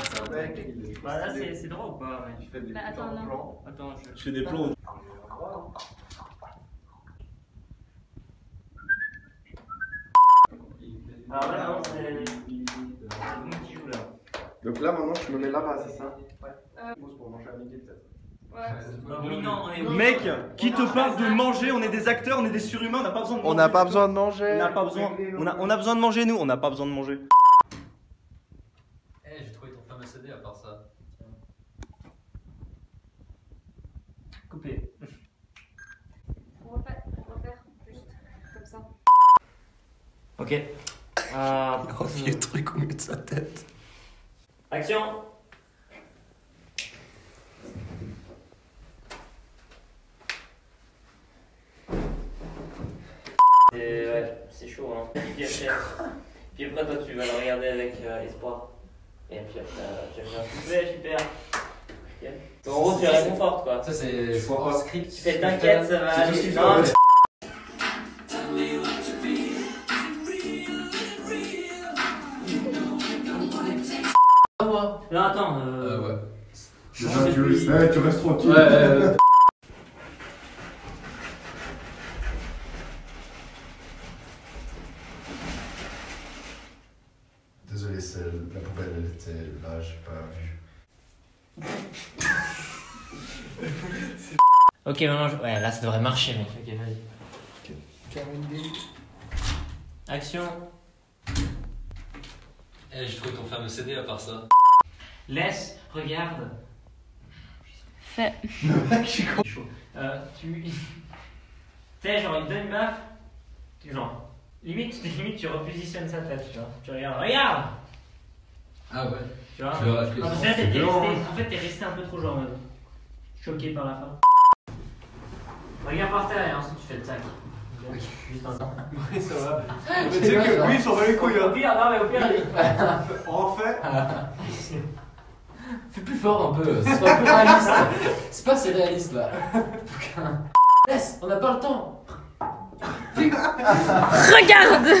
Bah, c'est un mec. Ça, c'est droit ou pas Je fais des plans. Ah, attends, je fais des plans. Non, c'est. C'est nous qui joue là. Donc là, maintenant, tu me mets là-bas, c'est ça? Ouais. Euh... Je pour manger à midi, peut-être. Mec, qui te parle de manger On est des acteurs, on est des surhumains, on n'a pas besoin de manger. On n'a pas besoin de manger. On a, on a besoin de manger, nous, on n'a pas besoin de manger. Fameux CD à part ça. Coupé. On va faire, on va faire juste comme ça. Ok. Euh, Oh, vieux truc au milieu de sa tête. action C'est ouais, c'est chaud, hein. Puis après, puis après, toi, tu vas le regarder avec euh, espoir. Et puis après, euh, me dire, ouais, super. En gros, tu réconfortes, quoi. Ça, c'est Je vois pas. script. Tu fais t'inquiète, ça va aller. Non, mais- fait. Non, attends. Euh... Euh, ouais. Tu, ouais, tu restes tranquille. Ouais, ouais, ouais. La poubelle, elle était là, j'ai pas vu. Ok, maintenant, je... ouais, là, ça devrait marcher, mec. Ok, vas-y. Action. Eh, j'ai trouvé ton fameux CD à part ça. Laisse, regarde. Fait. Chaud. Euh, tu. Tu sais, genre, il te donne une baffe. tu- Genre, limite, limite, tu repositionnes sa tête, tu vois. Tu regardes, regarde Ah ouais. Tu vois Ah, que t'es- resté- En fait, t'es resté un peu trop, genre, euh, choqué par la fin. Regarde par terre et ensuite tu fais le tac. Juste un temps. Oui, ça va. Mais tu sais que oui, ils s'en bat les couilles. Au Hein. pire, non, mais au pire, En fait, Fais plus fort un peu, c'est pas plus réaliste. C'est pas assez réaliste là. Laisse, on n'a pas le temps. Regarde bien.